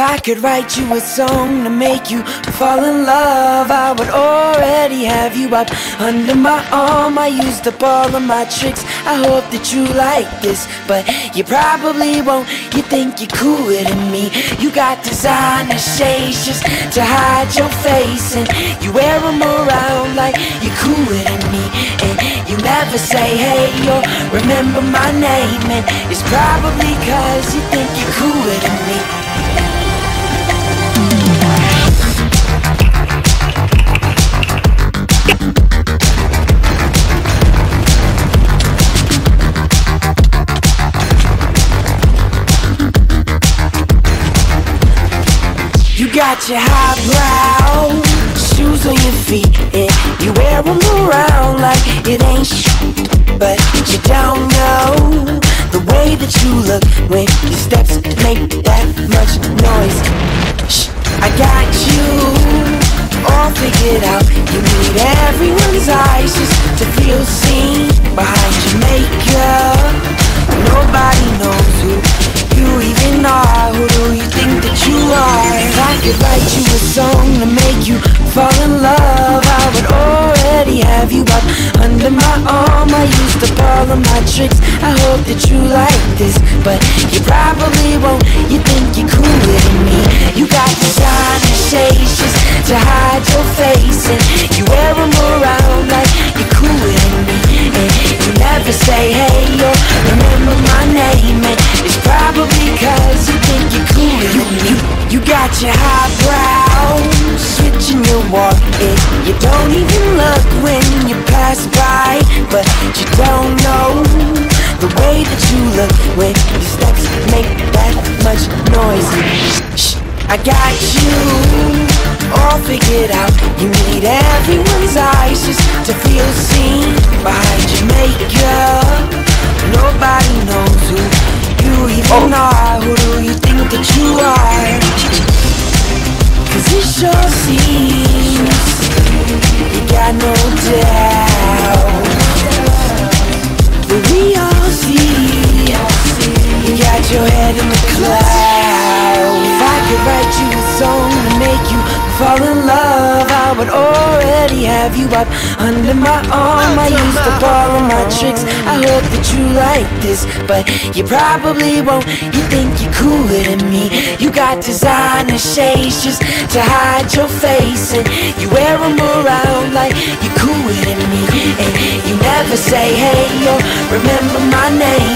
I could write you a song to make you fall in love, I would already have you up under my arm. I used up all of my tricks. I hope that you like this, but you probably won't. You think you're cooler than me. You got designer shades just to hide your face, and you wear them around like you're cooler than me. And you never say hey or remember my name, and it's probably cause you think you're cooler than me. Got your highbrow shoes on your feet and you wear them around like it ain't shit. But you don't know the way that you look when your steps make that much noise. Shh, I got you all figured out. You need everyone's eyes just to feel seen behind your makeup. Nobody knows who you even are. Who do you could write you a song to make you fall in love, I would already have you up under my arm. I used up all my tricks. I hope that you like this, but you probably won't. You think you're cooler than me. You got designer shades just to hide your face, and you wear them around like you're cooler than me. And you never say hey or don't even look when you pass by, but you don't know the way that you look when your steps make that much noise. Shh, I got you all figured out. You need everyone's eyes just to feel seen your head in the clouds. If I could write you a song to make you fall in love, I would already have you up under my arm. I used up all my tricks. I hope that you like this, but you probably won't. You think you're cooler than me. You got designer shades just to hide your face, and you wear them around like you're cooler than me. And you never say hey or remember my name,